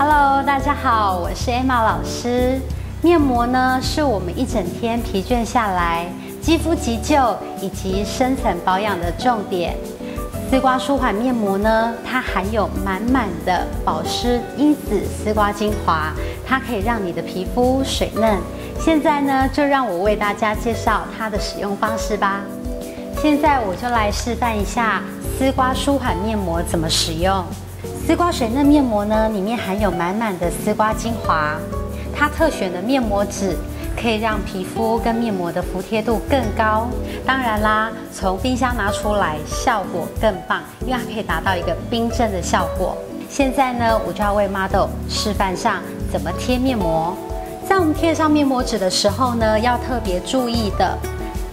Hello，大家好，我是 Emma 老师。面膜呢，是我们一整天疲倦下来，肌肤急救以及深层保养的重点。丝瓜舒缓面膜呢，它含有满满的保湿因子丝瓜精华，它可以让你的皮肤水嫩。现在呢，就让我为大家介绍它的使用方式吧。现在我就来示范一下丝瓜舒缓面膜怎么使用。丝瓜水嫩面膜呢，里面含有满满的丝瓜精华，它特选的面膜纸可以让皮肤跟面膜的服帖度更高。当然啦，从冰箱拿出来效果更棒，因为它可以达到一个冰镇的效果。现在呢，我就要为 model 示范上怎么贴面膜。在我们贴上面膜纸的时候呢，要特别注意的。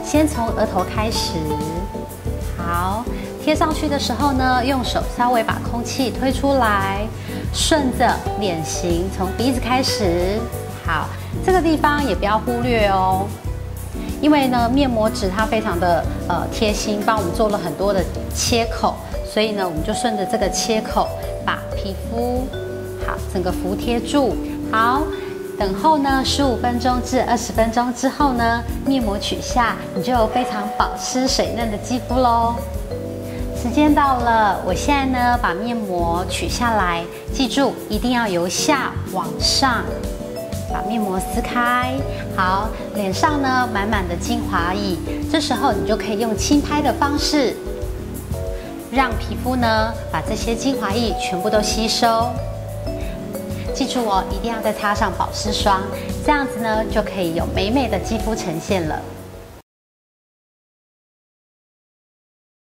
先从额头开始，好，贴上去的时候呢，用手稍微把空气推出来，顺着脸型从鼻子开始，好，这个地方也不要忽略哦，因为呢，面膜纸它非常的呃贴心，帮我们做了很多的切口，所以呢，我们就顺着这个切口把皮肤好整个服贴住，好。等候呢，十五分钟至二十分钟之后呢，面膜取下，你就有非常保湿水嫩的肌肤喽。时间到了，我现在呢把面膜取下来，记住一定要由下往上把面膜撕开。好，脸上呢满满的精华液，这时候你就可以用轻拍的方式，让皮肤呢把这些精华液全部都吸收。记住哦，一定要再擦上保湿霜，这样子呢就可以有美美的肌肤呈现了。